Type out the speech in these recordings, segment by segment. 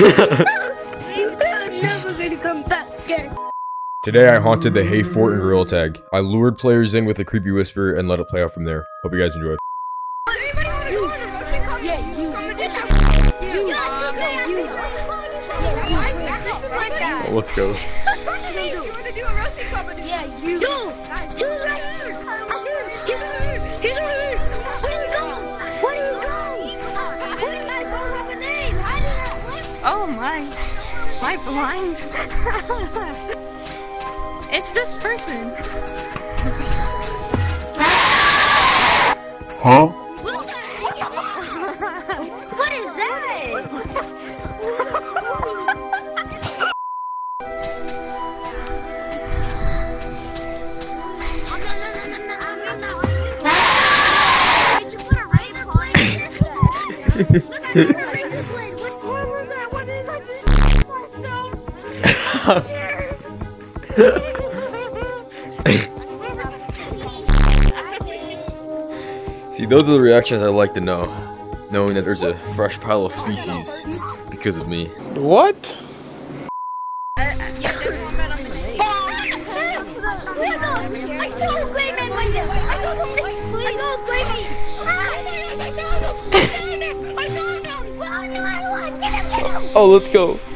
never gonna come back again. Today I haunted the Hay Fort and Gorilla Tag. I lured players in with a creepy whisper and let it play out from there. Hope you guys enjoy. Yeah, you. You. Oh, let's go. Yeah, you. Yo, he was right here. I see him. He's right here. He's right here. Oh my. My blind. it's this person. Huh? What is that? See, those are the reactions I like to know. Knowing that there's a fresh pile of feces because of me. What? Oh, let's go. Where'd he go?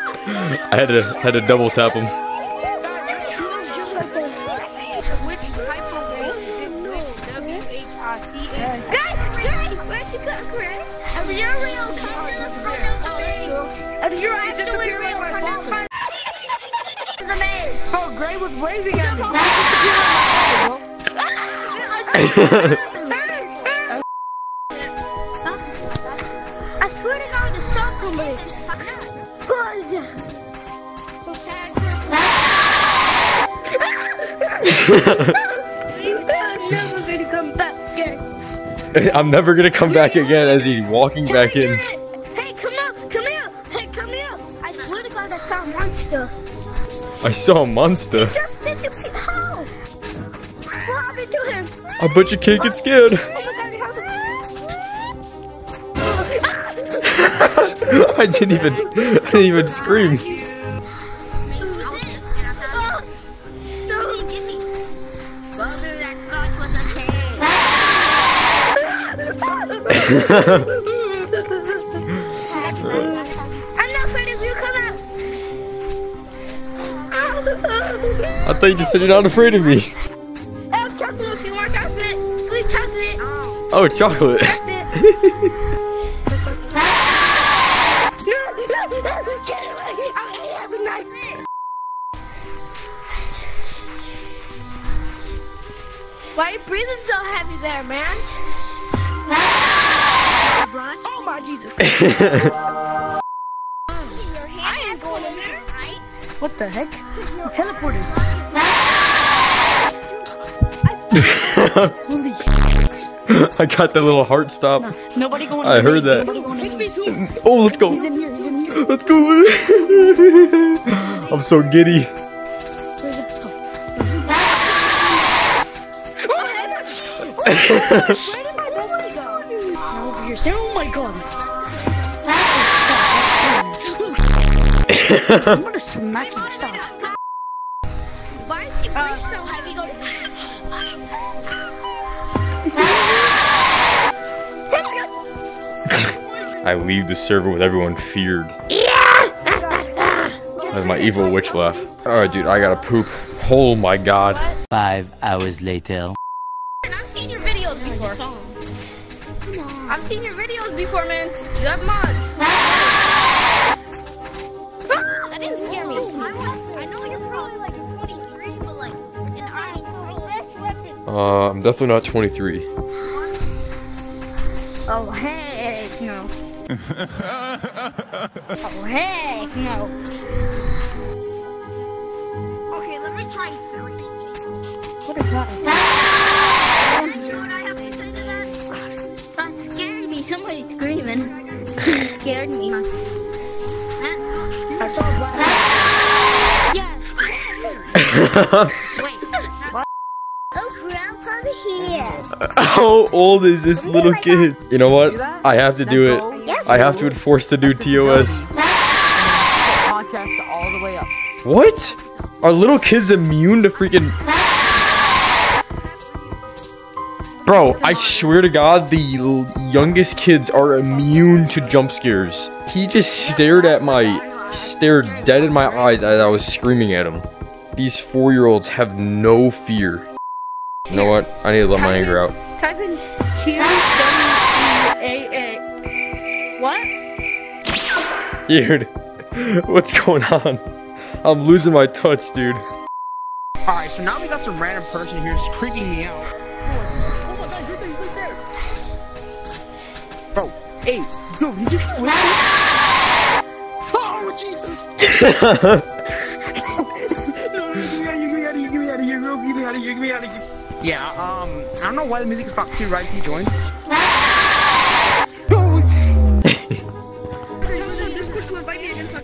I had to had to double tap him. Which type of race is it? Which W-H-I-C-H? Guys, guys, where'd you go, Chris? You're real, come to the front of the maze. If you're real, come to the front of the maze. Oh, Gray was waving at me. I swear to God, never gonna come back again. I'm never gonna come back again as he's walking back in. Hey, come out, come here. Hey, come here. I swear to God, I saw a monster. I saw a monster. Just did the how? What happened to him? I bet you can't get scared. Oh I didn't even I didn't even scream. No, give me. Brother, that thought was a I'm not afraid of you. Come out. I thought you just said you're not afraid of me. Oh, chocolate if you want chocolate. Please chocolate. Oh, chocolate. Why are you breathing so heavy there, man? Oh my Jesus. I ain't going in there. What the heck? He teleported. Holy shit. I got that little heart stop. Nobody going I in the heard that. Going in the. Oh, let's go. He's in here. He's in here. Let's go. I'm so giddy. Where did my best go? Now over here. Say, oh my god. I'm gonna smack you. Stop. Why is he breathing so heavy? I leave the server with everyone feared. That's my evil witch laugh. Alright, dude, I gotta poop. Oh my god. Five hours later. Before. I've seen your videos before, man. You have mods. that didn't scare me. I know you're probably like 23, but like, and I'm weapon. Uh, I'm definitely not 23. Oh, heck no. Oh, heck no. Okay, let me try three. What is that? That Somebody screaming. scared me. I saw a black. Yeah. Wait. Oh, Grandpa, come here. How old is this little kid? You know what? I have to do it. I have to enforce the new TOS. Podcast all the way up. What? Are little kids immune to freaking... Bro, I swear to God, the youngest kids are immune to jump scares. He just stared at my... Stared dead in my eyes as I was screaming at him. These four-year-olds have no fear. You know what? I need to let my anger out. Type in Q W A A. What? Dude, what's going on? I'm losing my touch, dude. Alright, so now we got some random person here just creeping me out. Hey, yo, did you hear what? Oh, Jesus. Yeah, um, I don't know why the music stopped too right as he joined. Discord to invite me again so I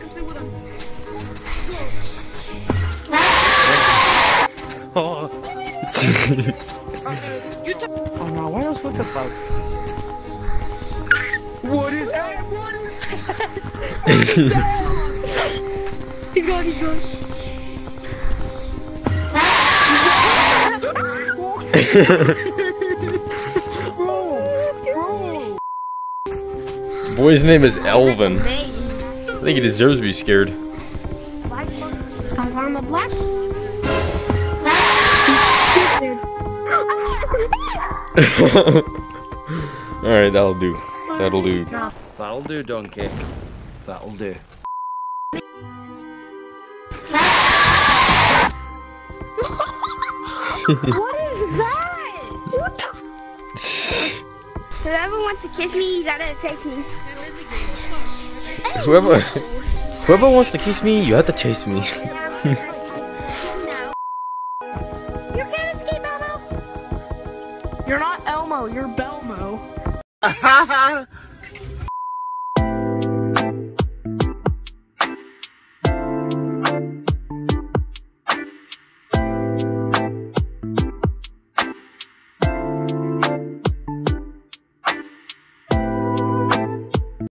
What is that? What is that? He's gone, he's gone. Boy's name is Elvin. I think he deserves to be scared. Black Cause I'm a black. Alright, that'll do. That'll do. That'll do, donkey. That'll do. what is that? What the? Whoever wants to kiss me, you gotta take me. Whoever whoever wants to kiss me, you have to chase me. Elmo. You're